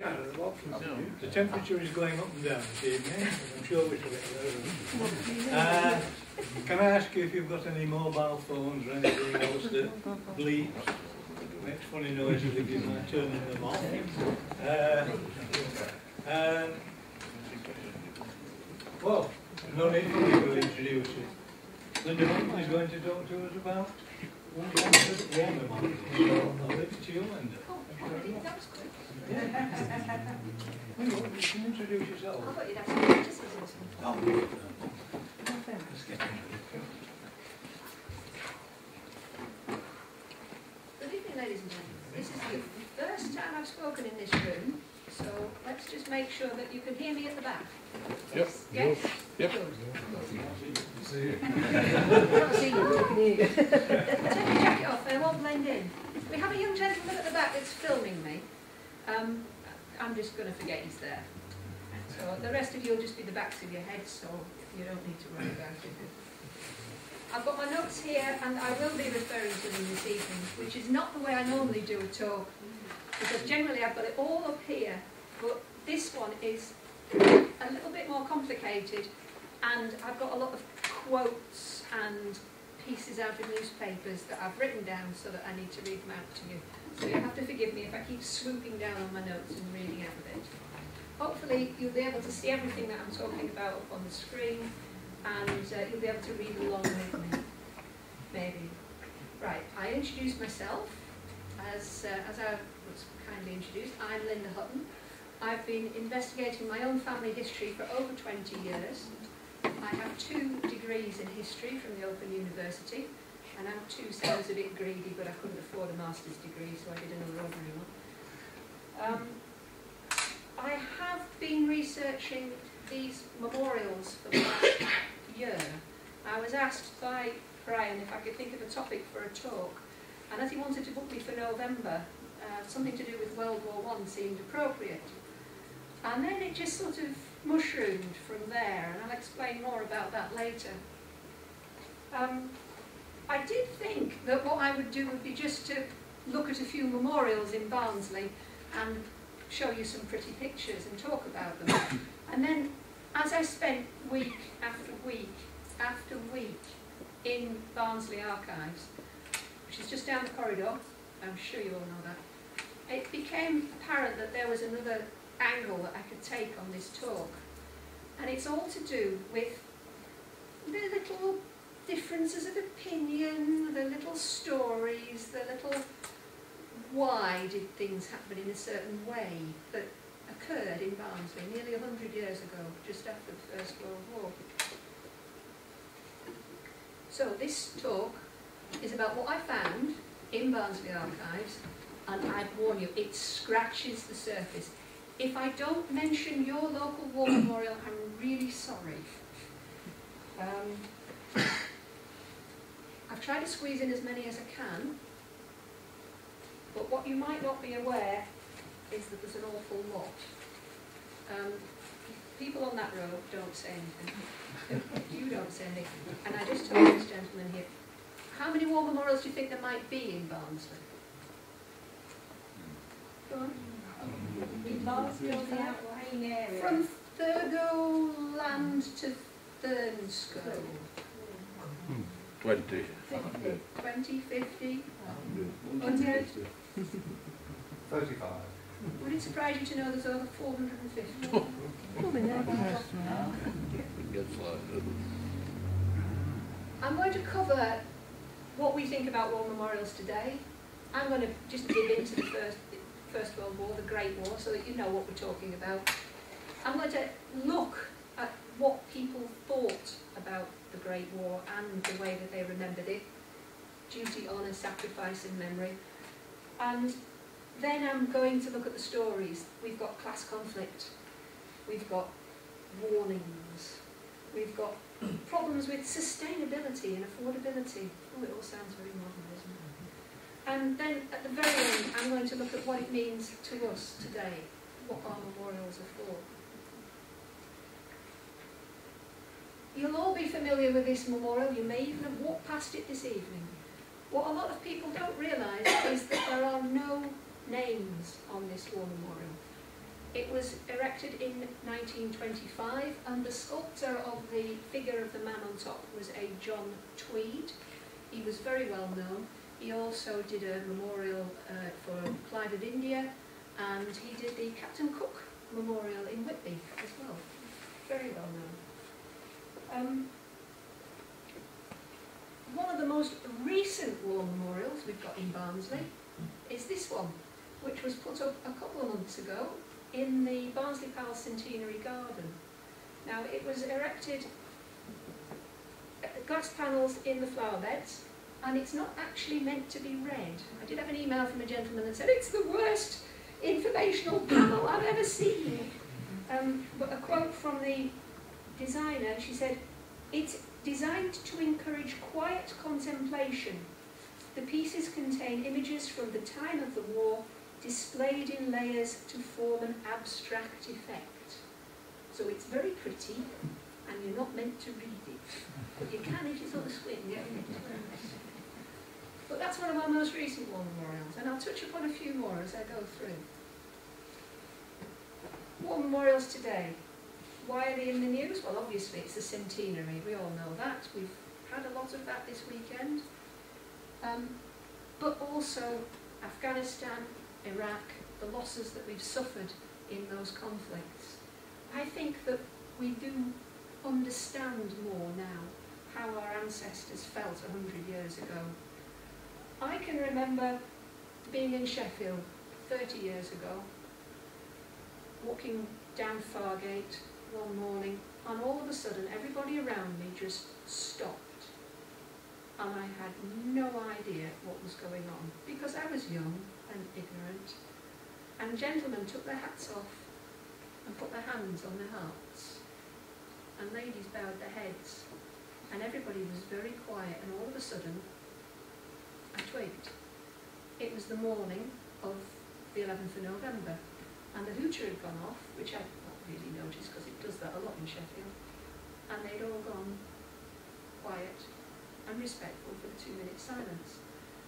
The temperature is going up and down this evening. I'm sure we shall get uh, Can I ask you if you've got any mobile phones or anything else that bleeps? Makes funny noises if you're not turning them off. Uh, um, well, no need for me to introduce you. Linda Hutton is going to talk to us about the warmer So I'll leave it to you, Linda. Oh, that was quick. You can introduce yourself. I thought you'd me to say something. Let's get. Good evening, ladies and gentlemen. This is the first time I've spoken in this room, so let's just make sure that you can hear me at the back. Yep. Yes? Yep. Good. See you. Not seeing you, I can hear you. Take your jacket off, they won't blend in. We have a young gentleman at the back that's filming me. Um, I'm just going to forget he's there. So the rest of you will just be the backs of your heads, so you don't need to worry about it. I've got my notes here, and I will be referring to them this evening, which is not the way I normally do a talk, because generally I've got it all up here, but this one is a little bit more complicated, and I've got a lot of quotes and pieces out of newspapers that I've written down so that I need to read them out to you. So you have to forgive me if I keep swooping down on my notes and reading out of it. Hopefully you'll be able to see everything that I'm talking about up on the screen and uh, you'll be able to read along with me, maybe. Right, I introduced myself as, uh, as I was kindly introduced. I'm Linda Hutton. I've been investigating my own family history for over 20 years. I have two degrees in history from the Open University, and I'm two sounds a bit greedy, but I couldn't afford a master's degree, so I did another ordinary one. Um, I have been researching these memorials for the last year. I was asked by Brian if I could think of a topic for a talk, and as he wanted to book me for November, uh, something to do with World War One seemed appropriate. And then it just sort of mushroomed from there, and I'll explain more about that later. Um, I did think that what I would do would be just to look at a few memorials in Barnsley and show you some pretty pictures and talk about them. And then, as I spent week after week after week in Barnsley Archives, which is just down the corridor, I'm sure you all know that, it became apparent that there was another angle that I could take on this talk. And it's all to do with the little differences of opinion, the little stories, the little why did things happen in a certain way that occurred in Barnsley nearly 100 years ago, just after the First World War. So this talk is about what I found in Barnsley Archives, and I warn you, it scratches the surface. If I don't mention your local war memorial, I'm really sorry. Um, I've tried to squeeze in as many as I can, but what you might not be aware is that there's an awful lot. Um, people on that row don't say anything. you don't say anything. And I just told this gentleman here, how many war memorials do you think there might be in Barnsley? Go on. In Barnsley or the outlying area? From Thurgoland to Thurnscoe. 20. 20, 50, 100. 35. Would it surprise you to know there's over 450? I'm going to cover what we think about war memorials today. I'm going to just dig into the First, First World War, the Great War, so that you know what we're talking about. I'm going to look at what people thought about the Great War and the way that they remembered it. Duty, honour, sacrifice and memory. And then I'm going to look at the stories. We've got class conflict. We've got warnings. We've got problems with sustainability and affordability. Oh, it all sounds very modern, doesn't it? And then at the very end, I'm going to look at what it means to us today, what our memorials are for. You'll all be familiar with this memorial. You may even have walked past it this evening. What a lot of people don't realise is that there are no names on this war memorial. It was erected in 1925 and the sculptor of the figure of the man on top was a John Tweed. He was very well known. He also did a memorial uh, for Clive of India and he did the Captain Cook Memorial in Whitby as well. Very well known. Um, one of the most recent war memorials we've got in Barnsley is this one, which was put up a couple of months ago in the Barnsley Pal Centenary Garden. Now, it was erected uh, glass panels in the flower beds, and it's not actually meant to be read. I did have an email from a gentleman that said, it's the worst informational panel I've ever seen. Um, but a quote from the designer, she said, it's designed to encourage quiet contemplation. The pieces contain images from the time of the war displayed in layers to form an abstract effect. So it's very pretty, and you're not meant to read it. But you can if you sort of. Yeah. But that's one of our most recent war memorials, and I'll touch upon a few more as I go through. War memorials today. Why are they in the news? Well, obviously it's the centenary. We all know that. We've had a lot of that this weekend. Um, but also Afghanistan, Iraq, the losses that we've suffered in those conflicts. I think that we do understand more now how our ancestors felt a hundred years ago. I can remember being in Sheffield 30 years ago, walking down Fargate one morning, and all of a sudden everybody around me just stopped. And I had no idea what was going on, because I was young and ignorant. And gentlemen took their hats off and put their hands on their hearts. And ladies bowed their heads. And everybody was very quiet, and all of a sudden, I twigged. It was the morning of the 11th of November, and the hooter had gone off, which I'd not really noticed because it that a lot in Sheffield, and they'd all gone quiet and respectful for the two-minute silence.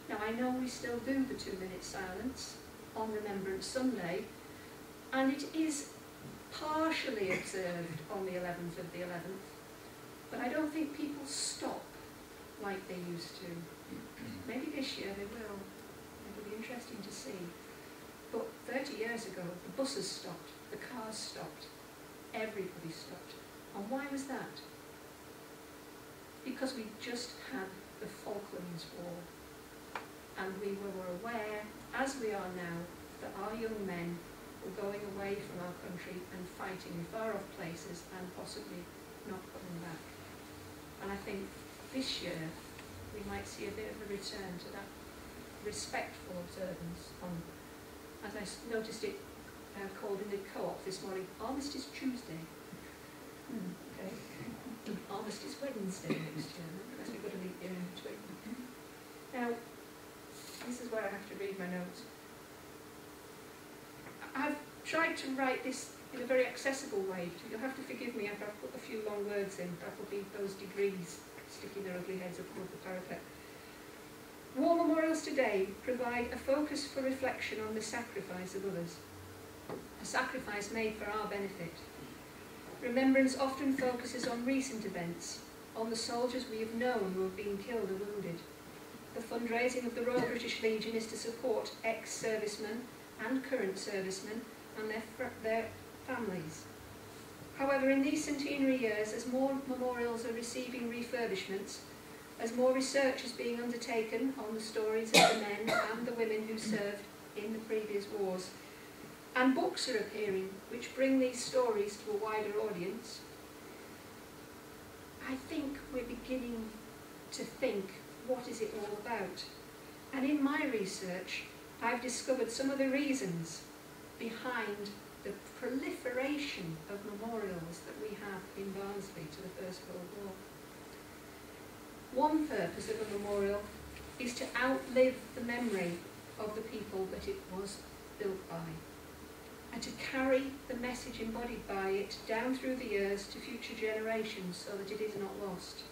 Now, I know we still do the two-minute silence on Remembrance Sunday, and it is partially observed on the 11th of the 11th, but I don't think people stop like they used to. Maybe this year they will. It'll be interesting to see. But 30 years ago, the buses stopped, the cars stopped, everybody stopped. And why was that? Because we just had the Falklands War. And we were aware, as we are now, that our young men were going away from our country and fighting in far off places and possibly not coming back. And I think this year we might see a bit of a return to that respectful observance on, as I noticed it uh, called in the co-op this morning, Armistice Tuesday. Okay. Armistice Wednesday next year, because we've got leap year in between. Now, this is where I have to read my notes. I've tried to write this in a very accessible way. You'll have to forgive me if I've put a few long words in. That will be those degrees sticking their ugly heads up above the parapet. War memorials today provide a focus for reflection on the sacrifice of others, a sacrifice made for our benefit. Remembrance often focuses on recent events, on the soldiers we have known who have been killed or wounded. The fundraising of the Royal British Legion is to support ex-servicemen and current servicemen and their, their families. However, in these centenary years, as more memorials are receiving refurbishments, as more research is being undertaken on the stories of the men and the women who served in the previous wars, and books are appearing which bring these stories to a wider audience, I think we're beginning to think, what is it all about? And in my research, I've discovered some of the reasons behind the proliferation of memorials that we have in Barnsley to the First World War. One purpose of a memorial is to outlive the memory of the people that it was built by and to carry the message embodied by it down through the years to future generations so that it is not lost.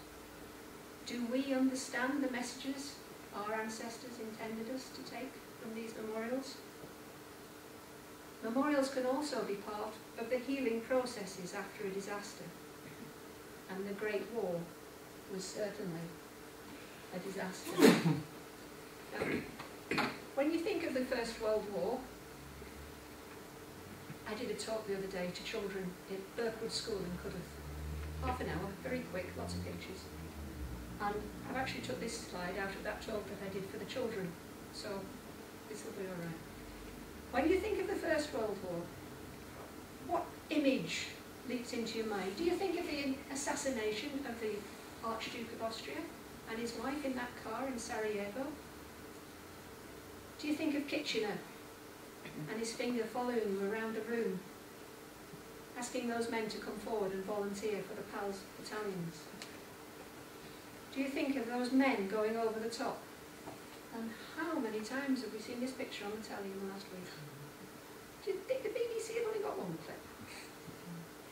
Do we understand the messages our ancestors intended us to take from these memorials? Memorials can also be part of the healing processes after a disaster. And the Great War was certainly a disaster. now, when you think of the First World War, I did a talk the other day to children in Birkwood School in Cudworth. Half an hour, very quick, lots of pictures. And I've actually took this slide out of that talk that I did for the children, so this will be all right. When you think of the First World War, what image leaps into your mind? Do you think of the assassination of the Archduke of Austria and his wife in that car in Sarajevo? Do you think of Kitchener and his finger following him around the room, asking those men to come forward and volunteer for the PALS battalions? Do you think of those men going over the top? And how many times have we seen this picture on the telly in the last week? Think the BBC have only got one clip?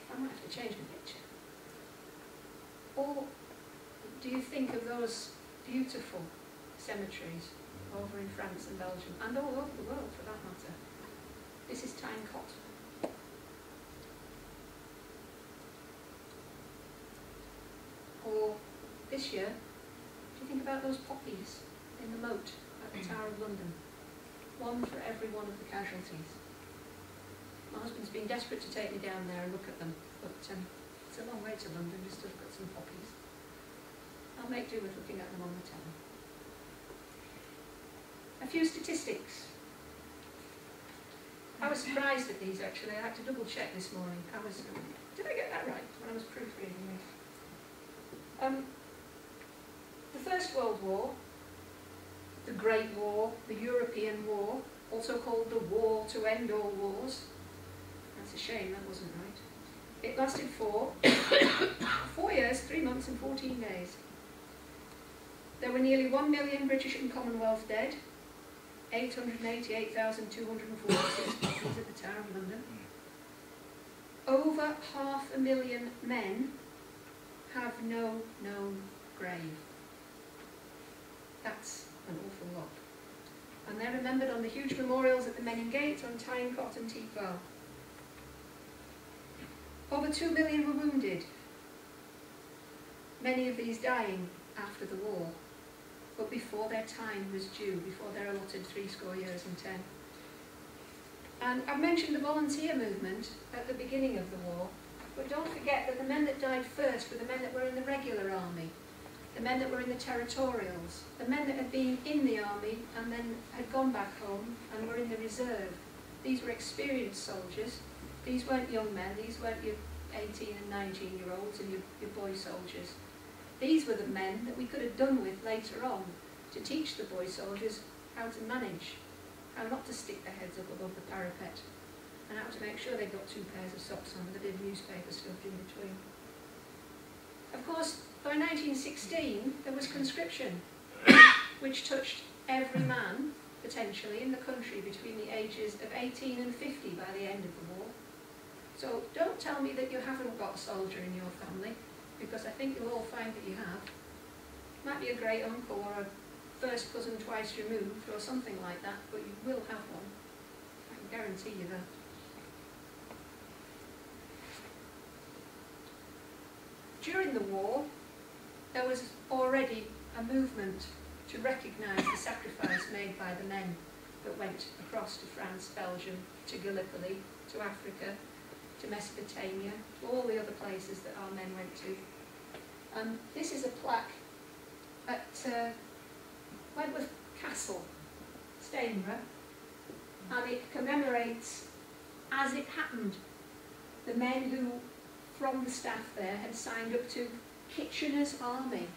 I might have to change the picture. Or do you think of those beautiful cemeteries over in France and Belgium, and all over the world for that matter? This is Tyne Cot. Or this year, do you think about those poppies in the moat at the Tower of London? One for every one of the casualties. My husband's been desperate to take me down there and look at them, but um, it's a long way to London, just to look at some poppies. I'll make do with looking at them on the telly. A few statistics. I was surprised at these actually. I had to double check this morning. I was, did I get that right when I was proofreading? Um, the First World War, the Great War, the European War, also called the War to End All Wars. That's a shame, that wasn't right. It lasted for four years, three months and 14 days. There were nearly one million British and Commonwealth dead, 888,246 bodies at the Tower of London. Over half a million men have no known grave. That's an awful lot. And they're remembered on the huge memorials at the Menin Gate, on Tyne Cot and Teep Over two million were wounded, many of these dying after the war, but before their time was due, before their allotted three score years and ten. And I've mentioned the volunteer movement at the beginning of the war, but don't forget that the men that died first were the men that were in the regular army, the men that were in the territorials, the men that had been in the army and then had gone back home and were in the reserve. These were experienced soldiers. These weren't young men, these weren't your 18 and 19 year olds and your, your boy soldiers. These were the men that we could have done with later on to teach the boy soldiers how to manage, how not to stick their heads up above the parapet, and how to make sure they've got two pairs of socks on with a bit of newspaper stuffed in between. Of course, by 1916, there was conscription, which touched every man, potentially, in the country between the ages of 18 and 50 by the end of the war. So don't tell me that you haven't got a soldier in your family, because I think you'll all find that you have. Might be a great uncle or a first cousin twice removed or something like that, but you will have one. I can guarantee you that. During the war, there was already a movement to recognise the sacrifice made by the men that went across to France, Belgium, to Gallipoli, to Africa, to Mesopotamia, to all the other places that our men went to. Um, this is a plaque at uh, Wentworth Castle, Stainborough, and it commemorates, as it happened, the men who, from the staff there, had signed up to Kitchener's army.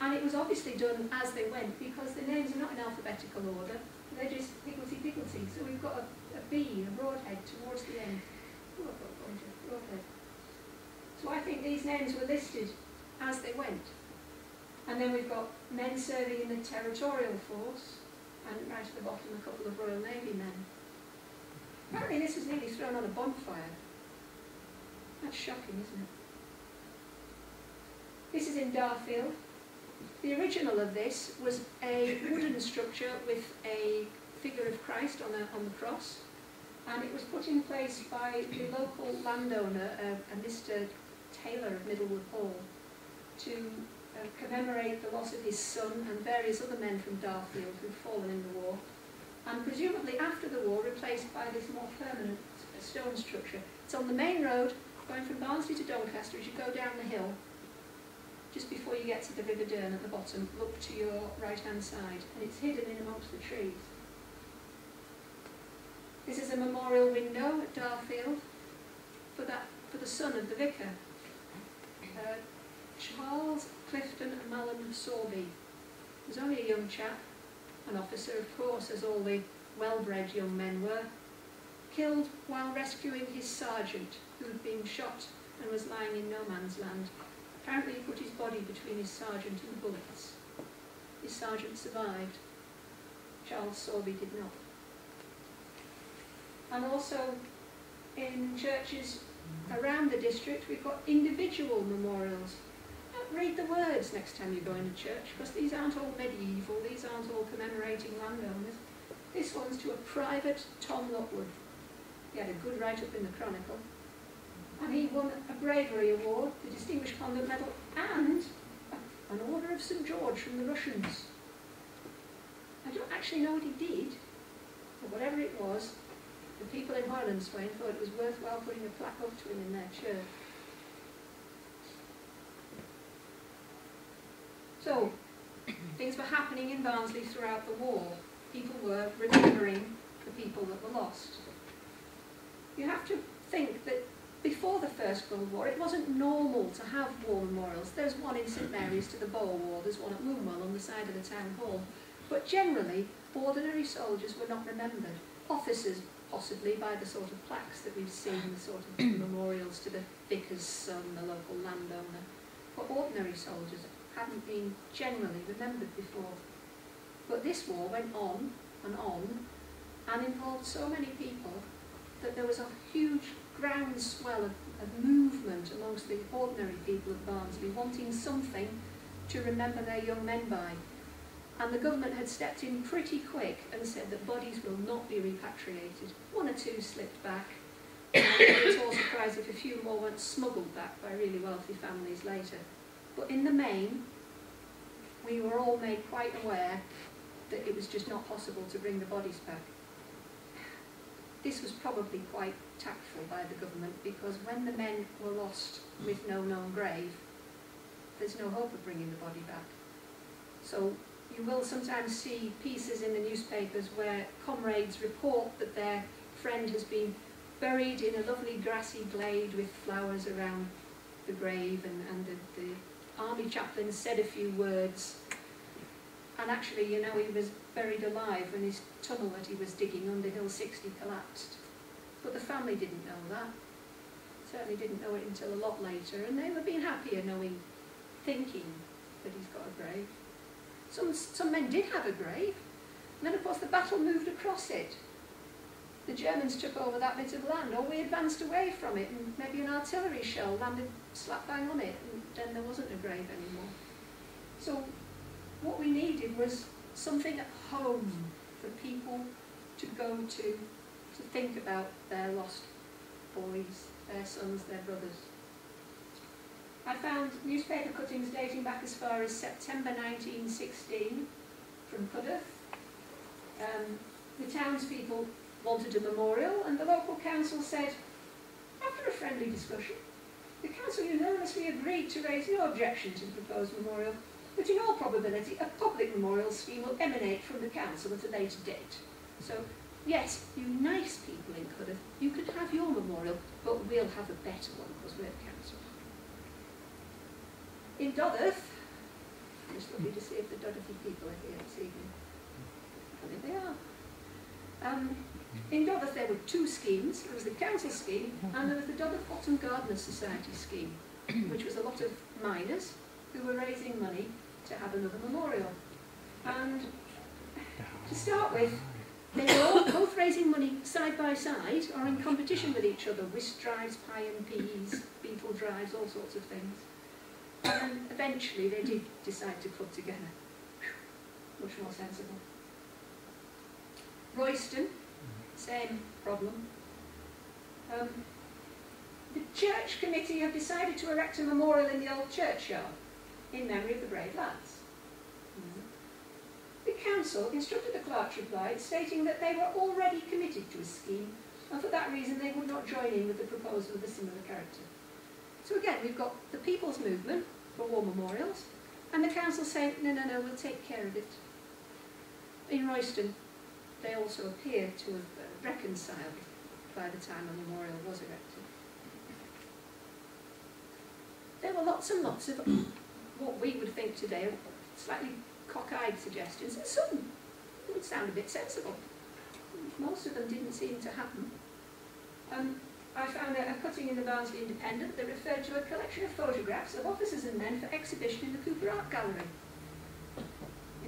And it was obviously done as they went because the names are not in alphabetical order, they're just higgledy piggledy. So we've got a, a B, a broadhead towards the end. Oh, I've got a broadhead. So I think these names were listed as they went. And then we've got men serving in the territorial force, and right at the bottom a couple of Royal Navy men. Apparently this was nearly thrown on a bonfire. That's shocking, isn't it? This is in Darfield. The original of this was a wooden structure with a figure of Christ on, a, on the cross, and it was put in place by the local landowner, uh, a Mr Taylor of Middlewood Hall, to commemorate the loss of his son and various other men from Darfield who'd fallen in the war, and presumably after the war replaced by this more permanent stone structure. It's on the main road going from Barnsley to Doncaster as you go down the hill, just before you get to the River Dearne at the bottom, look to your right-hand side, and it's hidden in amongst the trees. This is a memorial window at Darfield for that for the son of the vicar, uh, Charles Clifton Mallam Sorby. He was only a young chap, an officer, of course, as all the well-bred young men were, killed while rescuing his sergeant, who had been shot and was lying in no man's land. Apparently he put his body between his sergeant and the bullets. His sergeant survived. Charles Sorby did not. And also in churches around the district we've got individual memorials. Read the words next time you go into church because these aren't all medieval, these aren't all commemorating landowners. This one's to a private Tom Lockwood. He had a good write-up in the Chronicle. And he won a bravery award, the Distinguished Conduct Medal, and an Order of St George from the Russians. I don't actually know what he did, but whatever it was, the people in Hoyland Swaine thought it was worthwhile putting a plaque up to him in their church. So, things were happening in Barnsley throughout the war. People were remembering the people that were lost. You have to think that before the First World War, it wasn't normal to have war memorials. There's one in St Mary's to the Boer War, there's one at Moonwell on the side of the town hall. But generally, ordinary soldiers were not remembered. Officers, possibly, by the sort of plaques that we've seen, the sort of memorials to the vicar's son, the local landowner. But ordinary soldiers hadn't been generally remembered before. But this war went on and on and involved so many people that there was a huge groundswell of, of movement amongst the ordinary people of Barnsley wanting something to remember their young men by. And the government had stepped in pretty quick and said that bodies will not be repatriated. One or two slipped back. And it's all surprised if a few more weren't smuggled back by really wealthy families later. But in the main, we were all made quite aware that it was just not possible to bring the bodies back. This was probably quite tactful by the government because when the men were lost with no known grave, there's no hope of bringing the body back. So you will sometimes see pieces in the newspapers where comrades report that their friend has been buried in a lovely grassy glade with flowers around the grave and, and the, the army chaplain said a few words and actually you know he was buried alive when his tunnel that he was digging under Hill 60 collapsed. But the family didn't know that. Certainly didn't know it until a lot later and they would been happier knowing, thinking that he's got a grave. Some, some men did have a grave and then of course the battle moved across it. The Germans took over that bit of land or we advanced away from it and maybe an artillery shell landed slap bang on it and then there wasn't a grave anymore. So what we needed was something at home for people to go to, to think about their lost boys, their sons, their brothers. I found newspaper cuttings dating back as far as September 1916 from Cudworth. Um, the townspeople wanted a memorial and the local council said, after a friendly discussion, the council unanimously agreed to raise no objection to the proposed memorial but in all probability a public memorial scheme will emanate from the council at a later date. So, yes, you nice people in Cudworth, you can have your memorial, but we'll have a better one because we're council. In Dodworth, just looking to see if the Dodworthy people are here this evening. I think they are. Um, in Dodworth there were two schemes. There was the council scheme and there was the Dodworth Bottom Gardeners Society scheme, which was a lot of miners who were raising money to have another memorial. And to start with, they were all both raising money side by side or in competition with each other, whisk drives, pie and peas, beetle drives, all sorts of things. And eventually they did decide to club together. Much more sensible. Royston, same problem. Um, the church committee have decided to erect a memorial in the old churchyard in memory of the brave lads. The council instructed the clerk to reply, stating that they were already committed to a scheme, and for that reason they would not join in with the proposal of a similar character. So again, we've got the people's movement for war memorials, and the council saying, no, no, no, we'll take care of it. In Royston, they also appear to have reconciled by the time a memorial was erected. There were lots and lots of what we would think today are slightly cockeyed suggestions, and some would sound a bit sensible. Most of them didn't seem to happen. Um, I found a, a cutting in the Barnsley Independent that referred to a collection of photographs of officers and men for exhibition in the Cooper Art Gallery.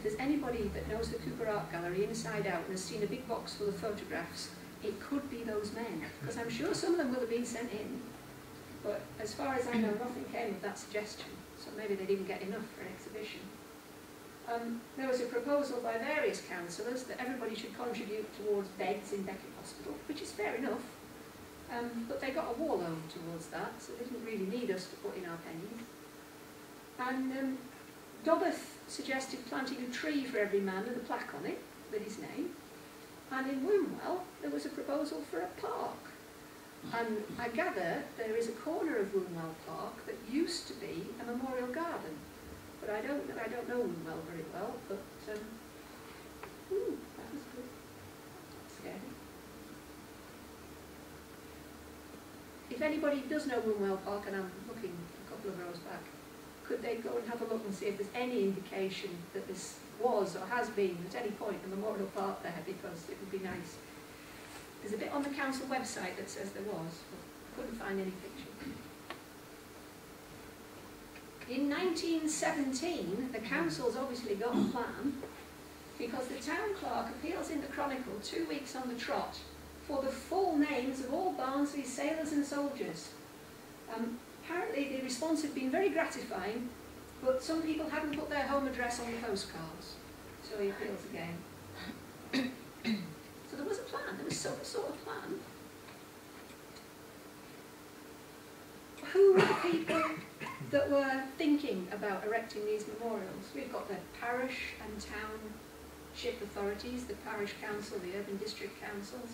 There's anybody that knows the Cooper Art Gallery inside out and has seen a big box full of photographs, it could be those men, because I'm sure some of them will have been sent in. But as far as I know, nothing came of that suggestion, so maybe they didn't get enough for an exhibition. Um, there was a proposal by various councillors that everybody should contribute towards beds in Beckett Hospital, which is fair enough. Um, but they got a war loan towards that, so they didn't really need us to put in our pennies. And um, suggested planting a tree for every man with a plaque on it with his name. And in Wombwell, there was a proposal for a park. And I gather there is a corner of Wombwell Park that used to be a memorial garden. But I don't, I don't know Wombwell very well, but, um, ooh, that was good. If anybody does know Wombwell Park, and I'm looking a couple of rows back, could they go and have a look and see if there's any indication that this was or has been at any point a memorial park there, because it would be nice. There's a bit on the council website that says there was, but couldn't find any picture. In 1917, the council's obviously got a plan because the town clerk appeals in the Chronicle two weeks on the trot for the full names of all Barnsley sailors and soldiers. Um, apparently the response had been very gratifying, but some people hadn't put their home address on the postcards, so he appealed again. so there was a plan, there was some sort of plan. Who were the people that were thinking about erecting these memorials? We've got the parish and township authorities, the parish council, the urban district councils.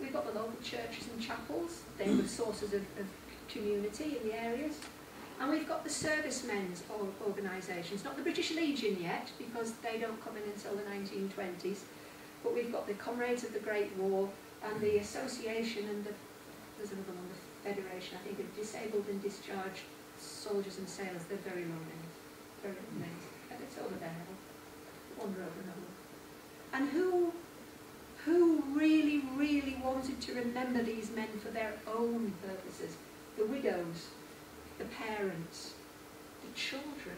We've got the local churches and chapels, they were sources of, of community in the areas. And we've got the servicemen's organisations, not the British Legion yet, because they don't come in until the 1920s, but we've got the Comrades of the Great War and the Association and the, there's another one, the Federation, I think, of Disabled and Discharged Soldiers and Sailors. They're very low names, very low names. And it's over there, one row another. And who, who really, really wanted to remember these men for their own purposes? The widows, the parents, the children.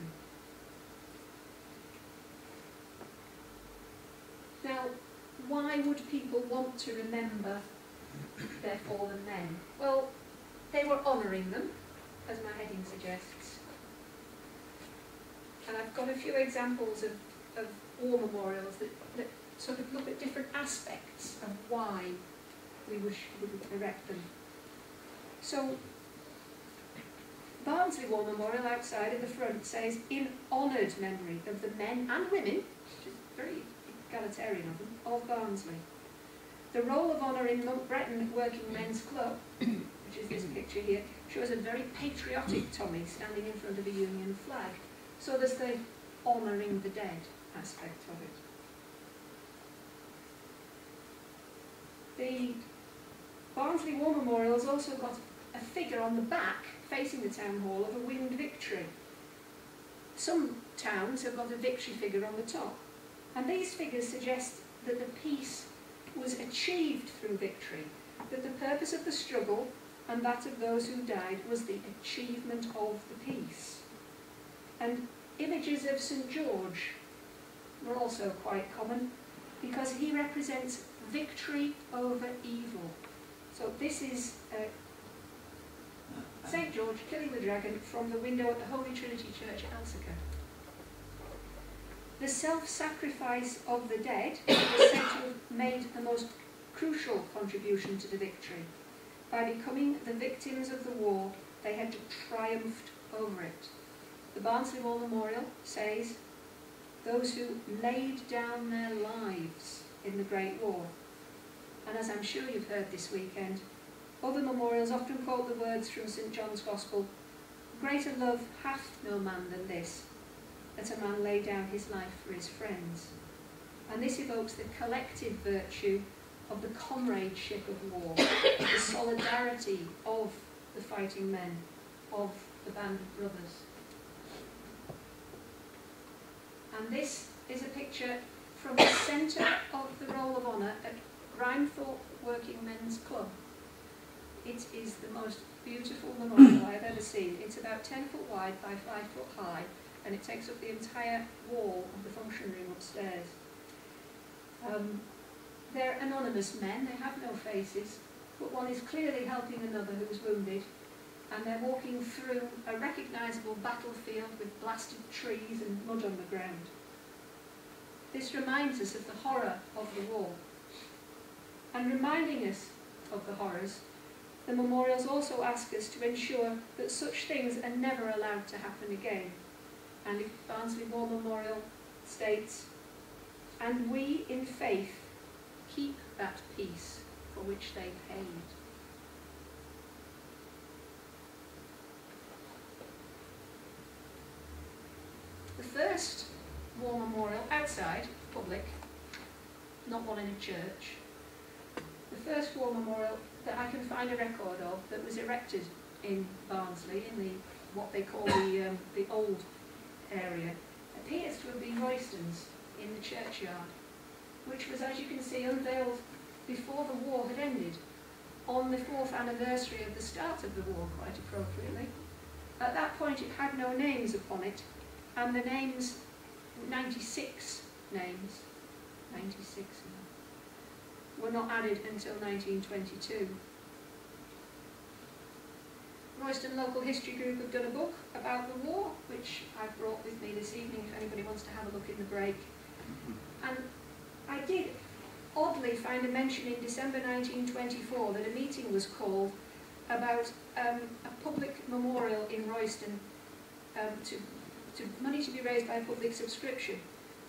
Now, why would people want to remember their fallen men? Well, they were honouring them, as my heading suggests. And I've got a few examples of, of war memorials that, that sort of look at different aspects of why we wish we would erect them. So, Barnsley War Memorial outside at the front says, in honoured memory of the men and women, which is very egalitarian of them, of Barnsley. The roll of honour in Monk Bretton Working Men's Club, which is this picture here, shows a very patriotic Tommy standing in front of a Union flag. So there's the honouring the dead aspect of it. The Barnsley War Memorial's also got a figure on the back facing the town hall of a winged victory. Some towns have got a victory figure on the top, and these figures suggest that the peace was achieved through victory, that the purpose of the struggle and that of those who died was the achievement of the peace. And images of St George were also quite common because he represents victory over evil. So this is uh, St George killing the dragon from the window at the Holy Trinity Church Elsecar. The self-sacrifice of the dead was said to have made the most crucial contribution to the victory. By becoming the victims of the war, they had triumphed over it. The Barnsley War Memorial says, those who laid down their lives in the Great War. And as I'm sure you've heard this weekend, other memorials often quote the words from St John's Gospel, Greater love hath no man than this, that a man lay down his life for his friends. And this evokes the collective virtue of the comradeship of war, the solidarity of the fighting men, of the band of brothers. And this is a picture from the centre of the Roll of Honour at Grimethorpe Working Men's Club. It is the most beautiful memorial I've ever seen. It's about 10 foot wide by 5 foot high and it takes up the entire wall of the function room upstairs. Um, they're anonymous men, they have no faces, but one is clearly helping another who is wounded and they're walking through a recognisable battlefield with blasted trees and mud on the ground. This reminds us of the horror of the war. And reminding us of the horrors, the memorials also ask us to ensure that such things are never allowed to happen again. And Barnsley War Memorial states, and we in faith keep that peace for which they paid. The first war memorial outside, public, not one in a church, the first war memorial that I can find a record of that was erected in Barnsley, in the what they call the, um, the old area, appears to have been Royston's in the churchyard, which was, as you can see, unveiled before the war had ended, on the fourth anniversary of the start of the war, quite appropriately. At that point it had no names upon it, and the names, 96 names, 96 now, were not added until 1922. Royston Local History Group have done a book about the war, which I've brought with me this evening if anybody wants to have a look in the break. And I did oddly find a mention in December 1924 that a meeting was called about um, a public memorial in Royston um, to, to money to be raised by a public subscription.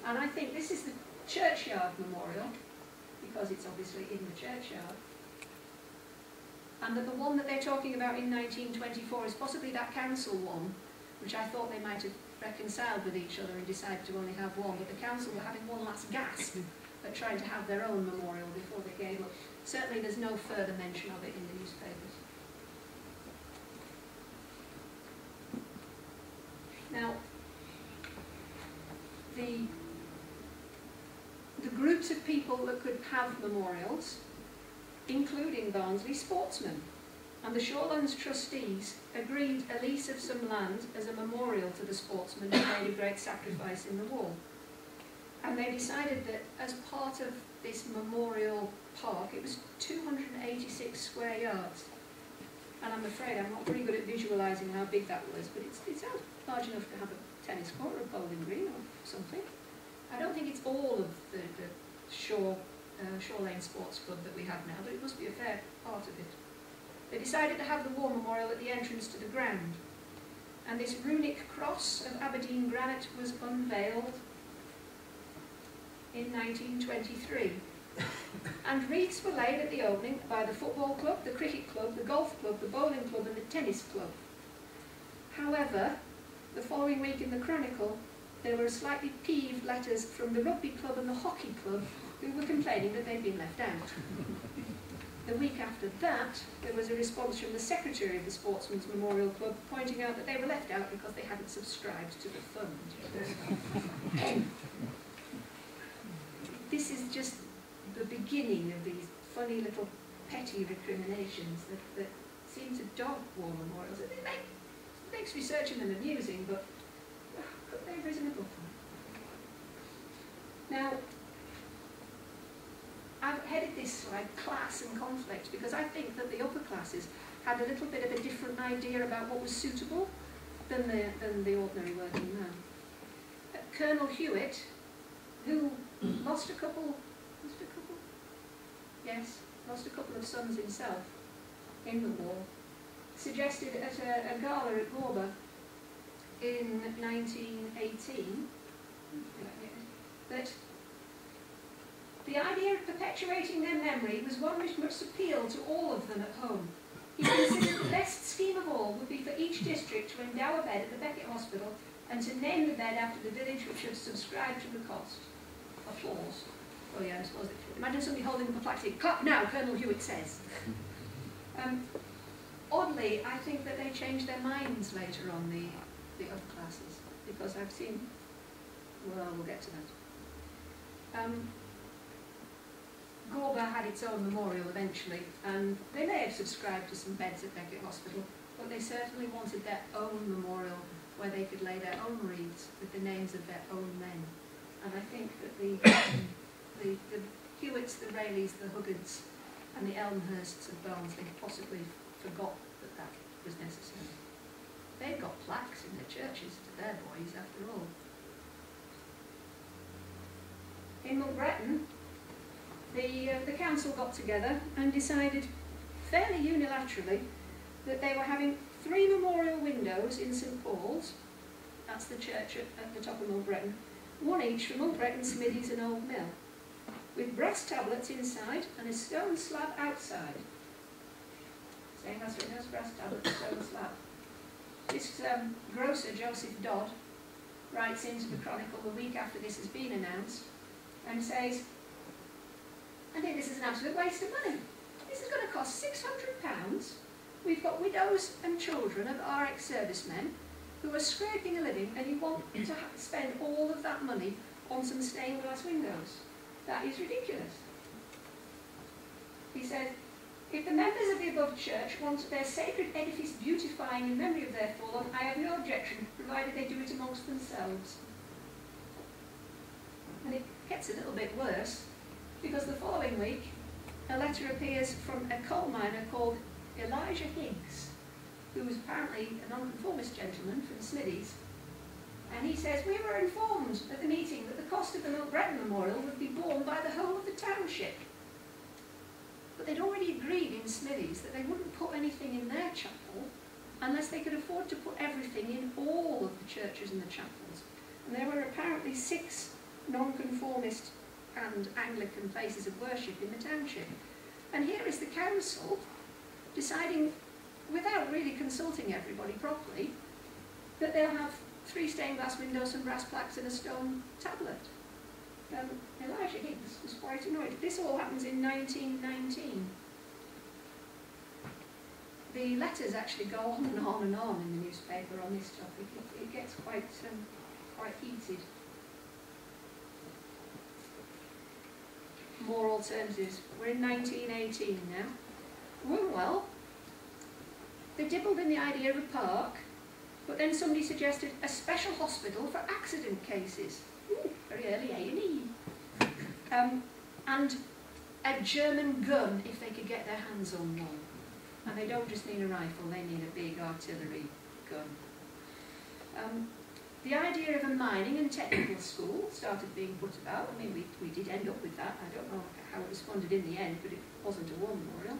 And I think this is the churchyard memorial, because it's obviously in the churchyard. And that the one that they're talking about in 1924 is possibly that council one, which I thought they might have reconciled with each other and decided to only have one, but the council were having one last gasp at trying to have their own memorial before they gave up. Certainly there's no further mention of it in the newspapers. Now, the, the groups of people that could have memorials, including Barnsley sportsmen, and the Shaw Lands trustees agreed a lease of some land as a memorial to the sportsmen who made a great sacrifice in the war. And they decided that as part of this memorial park, it was 286 square yards. And I'm afraid I'm not very good at visualising how big that was, but it's, it sounds large enough to have a tennis court or a bowling green or something. I don't think it's all of the, the shore, uh, Shaw Lane Sports Club that we have now, but it must be a fair part of it. They decided to have the war memorial at the entrance to the ground. And this runic cross of Aberdeen granite was unveiled in 1923. and wreaths were laid at the opening by the football club, the cricket club, the golf club, the bowling club and the tennis club. However, the following week in the Chronicle, there were slightly peeved letters from the rugby club and the hockey club who were complaining that they'd been left out. The week after that, there was a response from the secretary of the Sportsmen's Memorial Club pointing out that they were left out because they hadn't subscribed to the fund. this is just the beginning of these funny little petty recriminations that, that seem to dog war memorials. It make, makes researching them amusing, but have written a book? Now, I've headed this slide, class and conflict, because I think that the upper classes had a little bit of a different idea about what was suitable than the, than the ordinary working man. Colonel Hewitt, who lost a couple, lost a couple, yes, lost a couple of sons himself, in the war, suggested at a, a gala at Gawber in 1918 that the idea of perpetuating their memory was one which must appeal to all of them at home. He considered the best scheme of all would be for each district to endow a bed at the Beckett Hospital and to name the bed after the village which had subscribed to the cost. Applause. Oh yeah, I suppose. It, imagine somebody holding up a plaque saying, "Cut now, Colonel Hewitt says." Um, oddly, I think that they changed their minds later on, the, the upper classes, because I've seen, well, we'll get to that. Um, Gawber had its own memorial eventually, and they may have subscribed to some beds at Beckett Hospital, but they certainly wanted their own memorial where they could lay their own wreaths with the names of their own men. And I think that the, the, the Hewitts, the Rayleys, the Huggards, and the Elmhirsts of Barnsley possibly forgot that that was necessary. They'd got plaques in their churches to their boys, after all. In Monk Bretton, the, uh, the council got together and decided fairly unilaterally that they were having three memorial windows in St Paul's, that's the church at, at the top of Monk Bretton, one each for Monk Bretton, Smithies and Old Mill, with brass tablets inside and a stone slab outside. Saying that's it has, brass tablets, stone slab. This um, grocer, Joseph Dodd, writes into the Chronicle the week after this has been announced and says, I think this is an absolute waste of money. This is going to cost £600. We've got widows and children of our ex-servicemen who are scraping a living and you want to spend all of that money on some stained glass windows. That is ridiculous. He said, if the members of the above church want their sacred edifice beautifying in memory of their fallen, I have no objection, provided they do it amongst themselves. And it gets a little bit worse, because the following week, a letter appears from a coal miner called Elijah Higgs, who was apparently a nonconformist gentleman from Smithies, and he says, we were informed at the meeting that the cost of the Monk Bretton Memorial would be borne by the whole of the township. But they'd already agreed in Smithies that they wouldn't put anything in their chapel unless they could afford to put everything in all of the churches and the chapels. And there were apparently six nonconformist and Anglican places of worship in the township. And here is the council deciding, without really consulting everybody properly, that they'll have three stained glass windows, some brass plaques and a stone tablet. Um, Elijah was quite annoyed. This all happens in 1919. The letters actually go on and on and on in the newspaper on this topic. It, it gets quite, um, quite heated. More alternatives. We're in 1918 now. Wombwell, they dabbled in the idea of a park, but then somebody suggested a special hospital for accident cases. Ooh, very early A&E. Um, and a German gun if they could get their hands on one. And they don't just need a rifle, they need a big artillery gun. Um, the idea of a mining and technical school started being put about. I mean, we, we did end up with that. I don't know how it was funded in the end, but it wasn't a war memorial.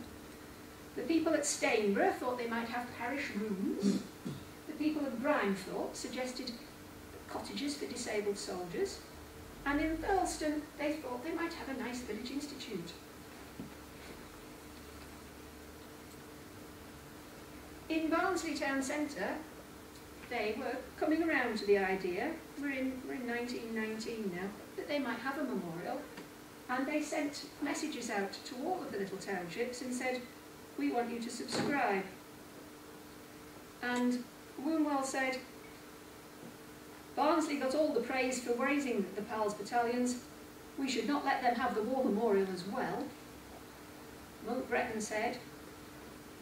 The people at Stainborough thought they might have parish rooms. The people of Grimethorpe suggested cottages for disabled soldiers. And in Thurleston, they thought they might have a nice village institute. In Barnsley town centre, they were coming around to the idea, we're in, we're in 1919 now, that they might have a memorial. And they sent messages out to all of the little townships and said, we want you to subscribe. And Wombwell said, Barnsley got all the praise for raising the PALS battalions. We should not let them have the war memorial as well. Monk Bretton said,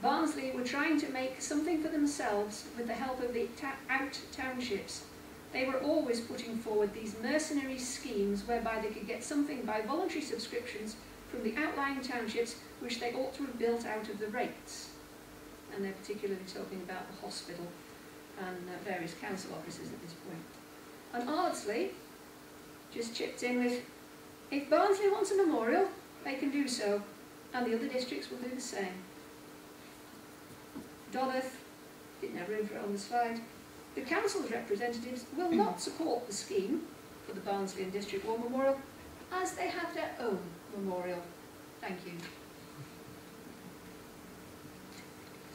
Barnsley were trying to make something for themselves with the help of the ta out townships. They were always putting forward these mercenary schemes whereby they could get something by voluntary subscriptions from the outlying townships which they ought to have built out of the rates. And they're particularly talking about the hospital and uh, various council offices at this point. And Ardsley just chipped in with, if Barnsley wants a memorial, they can do so, and the other districts will do the same. Donath, didn't have room for it on the slide. The council's representatives will hmm. not support the scheme for the Barnsley and District War Memorial as they have their own memorial. Thank you.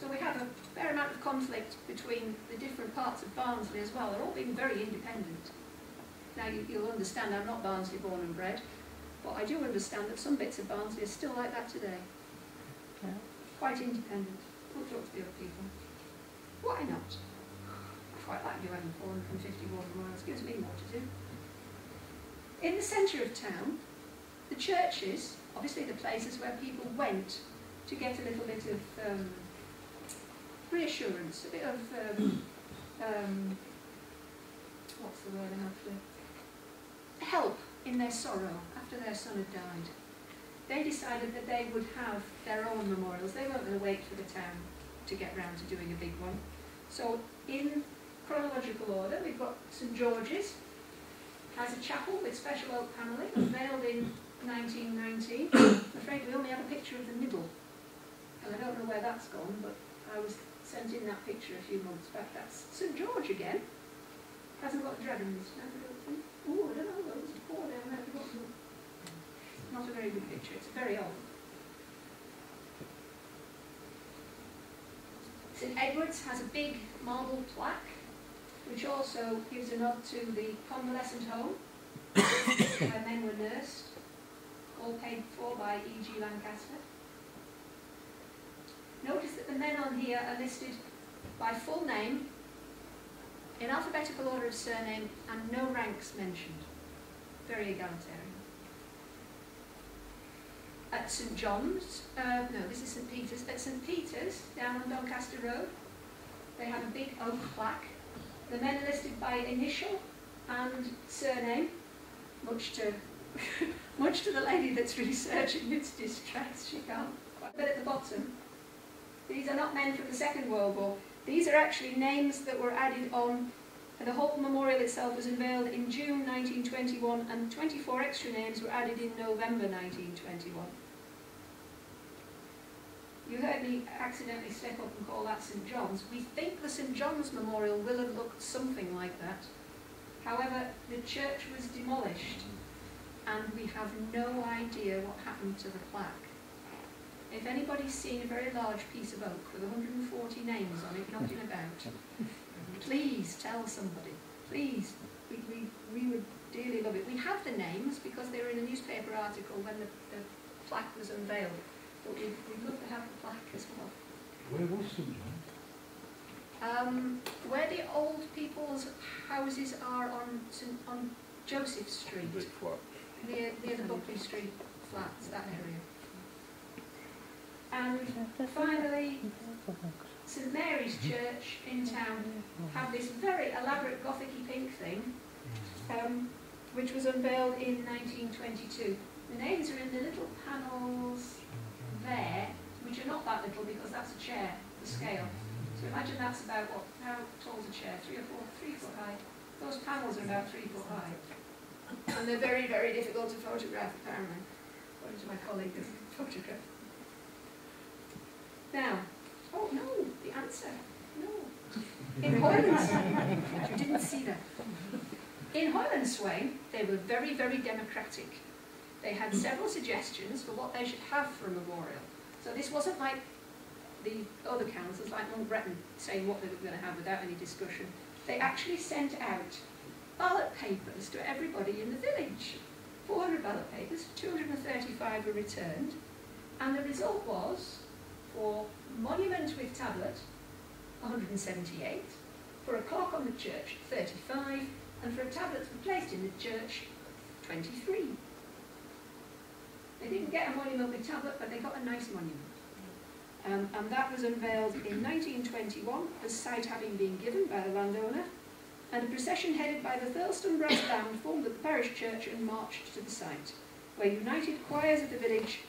So we have a fair amount of conflict between the different parts of Barnsley as well. They're all being very independent. Now you, you'll understand I'm not Barnsley born and bred, but I do understand that some bits of Barnsley are still like that today. Yeah. Quite independent. We'll talk to the other people. Why not? I quite like you having 451 miles. Gives me more to do. In the centre of town, the churches, obviously the places where people went to get a little bit of um, reassurance, a bit of, um, um, what's the word I'm after? Help in their sorrow after their son had died. They decided that they would have their own memorials. They weren't going to wait for the town to get round to doing a big one. So in chronological order, we've got St George's, has a chapel with special oak panelling, unveiled in 1919. I'm afraid we only have a picture of the nibble, and I don't know where that's gone, but I was sent in that picture a few months back. That's St George again. Hasn't got dragons. Oh, I don't know. There was a four down there. Not a very good picture. It's very old. St Edward's has a big marble plaque, which also gives a nod to the convalescent home where men were nursed, all paid for by E.G. Lancaster. Notice the men on here are listed by full name, in alphabetical order of surname, and no ranks mentioned. Very egalitarian. At St John's, uh, no, this is St Peter's. At St Peter's, down on Doncaster Road, they have a big oak plaque. The men are listed by initial and surname, much to much to the lady that's researching its distress. She can't. But at the bottom, these are not men from the Second World War. These are actually names that were added on. The whole memorial itself was unveiled in June 1921 and 24 extra names were added in November 1921. You heard me accidentally step up and call that St John's. We think the St John's Memorial will have looked something like that. However, the church was demolished and we have no idea what happened to the plaque. If anybody's seen a very large piece of oak with 140 names on it knocking about, please tell somebody. Please. We, we, we would dearly love it. We have the names because they were in a newspaper article when the, the plaque was unveiled. But we'd, we'd love to have the plaque as well. Where was St John's? Um, where the old people's houses are on on Joseph Street, near, near the Buckley Street flats, that area. And finally, St Mary's Church in town have this very elaborate gothic pink thing, um, which was unveiled in 1922. The names are in the little panels there, which are not that little because that's a chair, the scale. So imagine that's about what, how tall's a chair? Three or four, three foot high. Those panels are about three foot high. And they're very, very difficult to photograph apparently, according to my colleague that's photographed. Now, oh no, the answer, no. In Hoyland Swaine, you didn't see that. In Hoyland Swaine, they were very, very democratic. They had several suggestions for what they should have for a memorial. So this wasn't like the other councils, like Monk Bretton, saying what they were going to have without any discussion. They actually sent out ballot papers to everybody in the village. 400 ballot papers, 235 were returned, and the result was for monument with tablet, 178, for a clock on the church, 35, and for a tablet to be placed in the church, 23. They didn't get a monument with tablet, but they got a nice monument. Um, and that was unveiled in 1921, the site having been given by the landowner, and a procession headed by the Thurlstone Brass Band formed at the parish church and marched to the site, where united choirs of the village,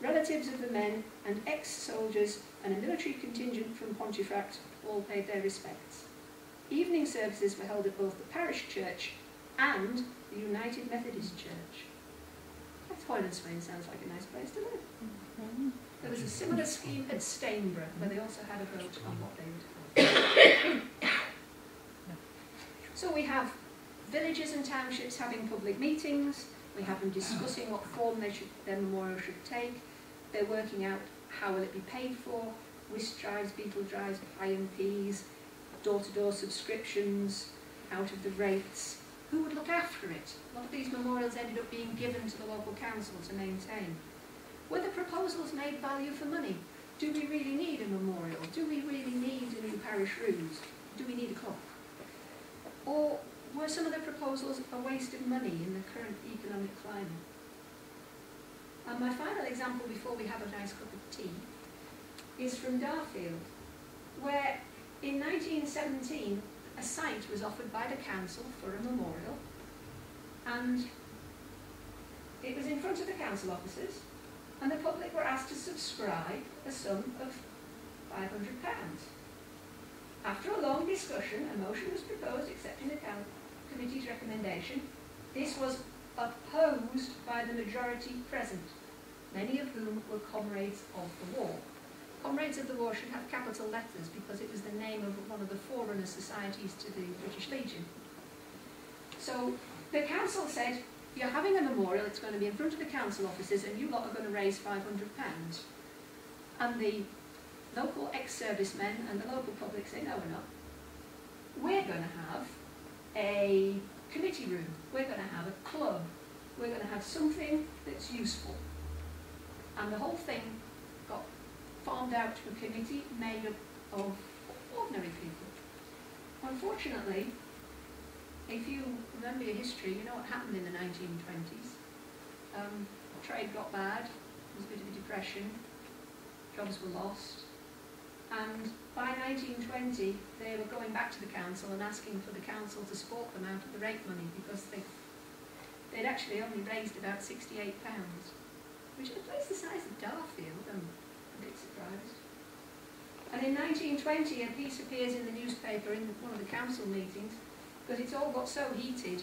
relatives of the men, and ex-soldiers and a military contingent from Pontefract all paid their respects. Evening services were held at both the parish church and the United Methodist Church. That's Hoyland Swaine sounds like a nice place to live. There was a similar scheme at Stainborough, where they also had a vote on what they would have. So we have villages and townships having public meetings, we have them discussing what form should, their memorial should take, they're working out how will it be paid for, whisk drives, beetle drives, and door-to-door subscriptions, out of the rates, who would look after it? A lot of these memorials ended up being given to the local council to maintain. Were the proposals made value for money? Do we really need a memorial? Do we really need a new parish ruse? Do we need a clock? Or were some of the proposals a waste of money in the current economic climate? And my final example before we have a nice cup of tea is from Darfield, where in 1917 a site was offered by the council for a memorial and it was in front of the council offices and the public were asked to subscribe a sum of £500. After a long discussion, a motion was proposed accepting the committee's recommendation. This was opposed by the majority present, many of whom were comrades of the war. Comrades of the War should have capital letters because it was the name of one of the forerunner societies to the British Legion. So the council said, you're having a memorial, it's going to be in front of the council offices and you lot are going to raise £500. And the local ex-servicemen and the local public say, no we're not. We're going to have a committee room, we're going to have a club, we're going to have something that's useful. And the whole thing got farmed out to a committee made up of ordinary people. Unfortunately, if you remember your history, you know what happened in the 1920s. Um, trade got bad, there was a bit of a depression, jobs were lost, and by 1920 they were going back to the council and asking for the council to support them out of the rate money because they, they'd actually only raised about £68, which is a place the size of Darfield, I'm a bit surprised. And in 1920 a piece appears in the newspaper in one of the council meetings because it's all got so heated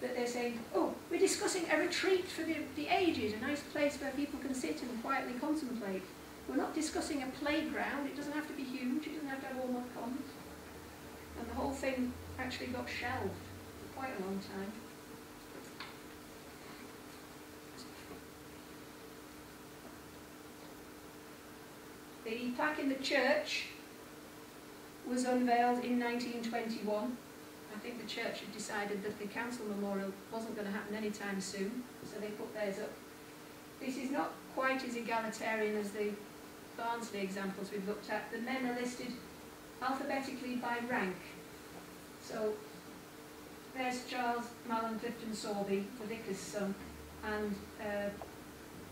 that they're saying, oh, we're discussing a retreat for the, the aged, a nice place where people can sit and quietly contemplate. We're not discussing a playground, it doesn't have to be huge, it doesn't have to have all mud ponds. And the whole thing actually got shelved for quite a long time. The plaque in the church was unveiled in 1921. I think the church had decided that the council memorial wasn't going to happen anytime soon, so they put theirs up. This is not quite as egalitarian as the Barnsley examples we've looked at. The men are listed alphabetically by rank. So there's Charles Mallan Clifton Sorby, the vicar's son, and uh,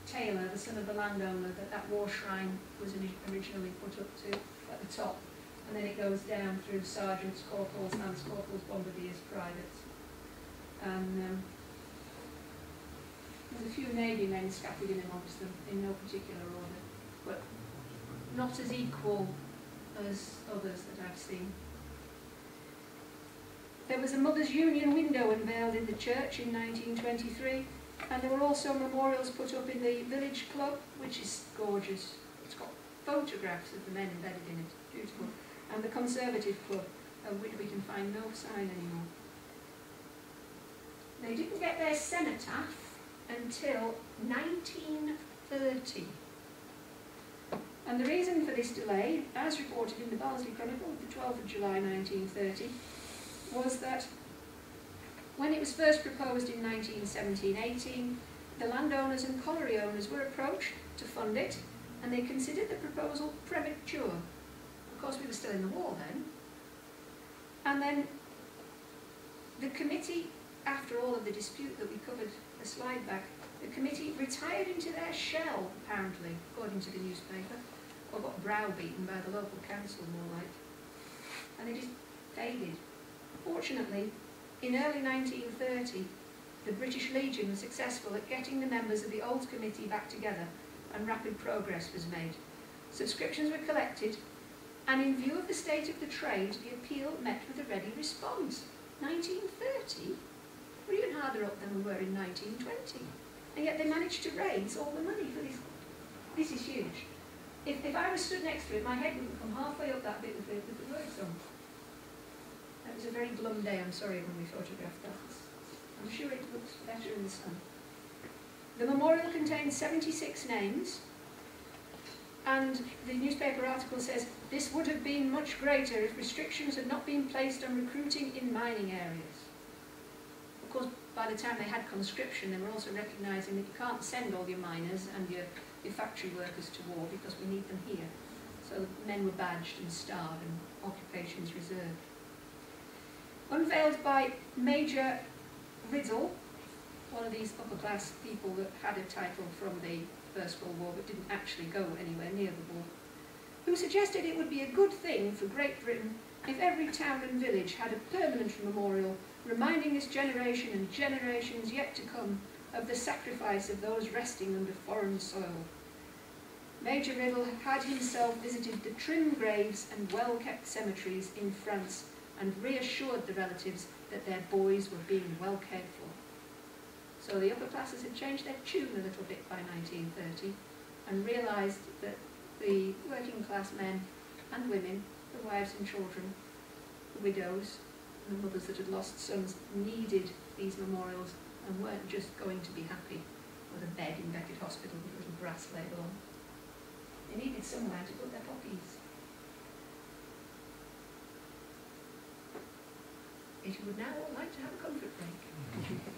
Taylor, the son of the landowner that that war shrine was originally put up to at the top. And then it goes down through sergeants, corporals, lance corporals, bombardiers, privates. And um, there's a few Navy men scattered in amongst them in no particular order, not as equal as others that I've seen. There was a Mothers' Union window unveiled in the church in 1923 and there were also memorials put up in the village club, which is gorgeous. It's got photographs of the men embedded in it, beautiful. And the Conservative Club, of which we can find no sign anymore. They didn't get their cenotaph until 1930. And the reason for this delay, as reported in the Barnsley Chronicle, of the 12th of July 1930, was that when it was first proposed in 1917-18, the landowners and colliery owners were approached to fund it, and they considered the proposal premature. Of course, we were still in the war then. And then the committee, after all of the dispute that we covered a slide back, the committee retired into their shell, apparently, according to the newspaper, or got browbeaten by the local council, more like. And they just faded. Fortunately, in early 1930, the British Legion was successful at getting the members of the old committee back together and rapid progress was made. Subscriptions were collected and in view of the state of the trade, the appeal met with a ready response. 1930? We're even harder up than we were in 1920. And yet they managed to raise all the money for this this is huge. If, if I was stood next to it, my head wouldn't come halfway up that bit with the, with the words on. That was a very glum day, I'm sorry, when we photographed that. I'm sure it looks better in the sun. The memorial contains 76 names, and the newspaper article says, this would have been much greater if restrictions had not been placed on recruiting in mining areas. Of course, by the time they had conscription, they were also recognising that you can't send all your miners and your, your factory workers to war because we need them here. So men were badged and starred and occupations reserved. Unveiled by Major Riddle, one of these upper class people that had a title from the First World War but didn't actually go anywhere near the war, who suggested it would be a good thing for Great Britain if every town and village had a permanent memorial reminding this generation and generations yet to come of the sacrifice of those resting under foreign soil. Major Riddle had himself visited the trim graves and well-kept cemeteries in France and reassured the relatives that their boys were being well cared for. So the upper classes had changed their tune a little bit by 1930 and realised that the working class men and women, the wives and children, the widows, and the mothers that had lost sons needed these memorials and weren't just going to be happy with a bed in Beckett Hospital with a little brass label on. They needed somewhere to put their poppies. If you would now all like to have a comfort break.